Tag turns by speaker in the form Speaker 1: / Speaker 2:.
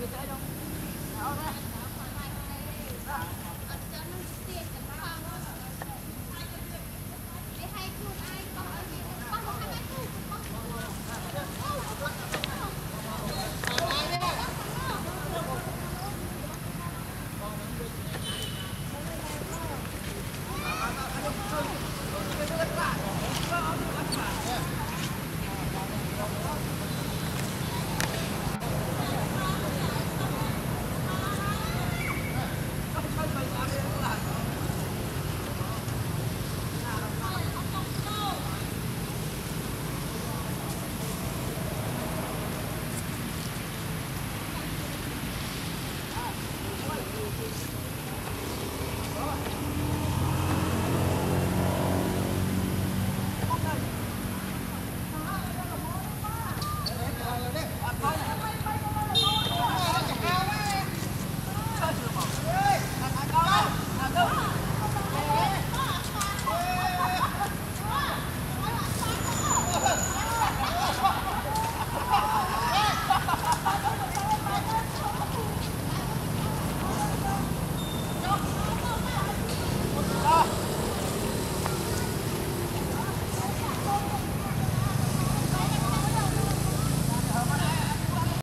Speaker 1: tới đâu. Đó đó.